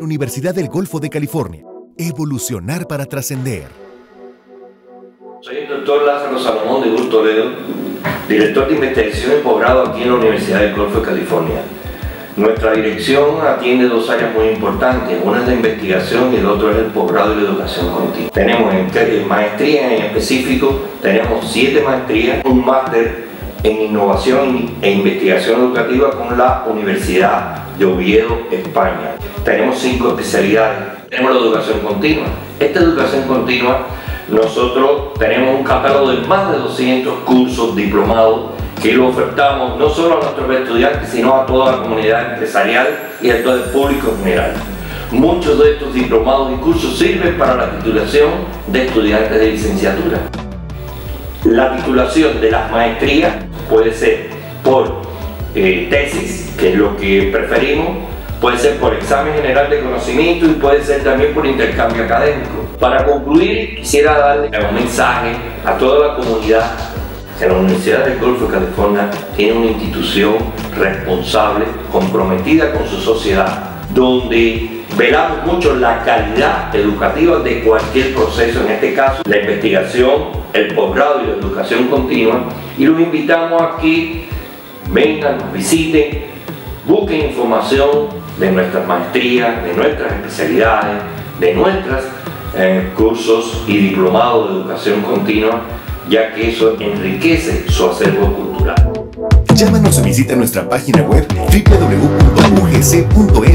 Universidad del Golfo de California. Evolucionar para trascender. Soy el doctor Lázaro Salomón de Gusto Toledo, director de investigación y posgrado aquí en la Universidad del Golfo de California. Nuestra dirección atiende dos áreas muy importantes, una es la investigación y el otro es el posgrado y la educación continua. Tenemos en maestría en específico, tenemos siete maestrías, un máster en innovación e investigación educativa con la Universidad de Oviedo, España. Tenemos cinco especialidades. Tenemos la educación continua. Esta educación continua, nosotros tenemos un catálogo de más de 200 cursos diplomados que lo ofertamos no solo a nuestros estudiantes, sino a toda la comunidad empresarial y a todo el público en general. Muchos de estos diplomados y cursos sirven para la titulación de estudiantes de licenciatura. La titulación de las maestrías puede ser por eh, tesis, que es lo que preferimos, puede ser por examen general de conocimiento y puede ser también por intercambio académico. Para concluir, quisiera darle un mensaje a toda la comunidad que la Universidad del Golfo de California tiene una institución responsable, comprometida con su sociedad, donde velamos mucho la calidad educativa de cualquier proceso, en este caso la investigación, el posgrado y la educación continua, y los invitamos aquí, vengan, nos visiten, busquen información de nuestras maestrías, de nuestras especialidades, de nuestros eh, cursos y diplomados de educación continua, ya que eso enriquece su acervo cultural. Llámanos o visita nuestra página web www.ugc.mx.